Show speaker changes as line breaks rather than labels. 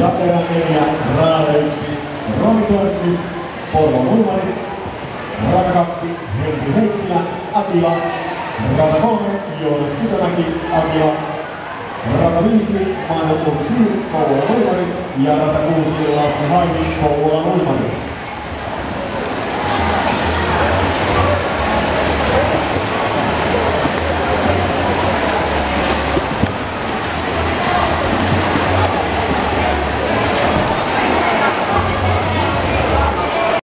Ja 4, Raale 1, yksi, Roni Törnqvist, Porvon Ulmari. Rata 2, Henri Heikkilä, Atila. Rata 3, Joonas Kytömäki, Atila. Rata 5, Maino Kursiir, Kouvola Ulmari. Ja rata 6, Lasse Haini, Kouvola Ulmari.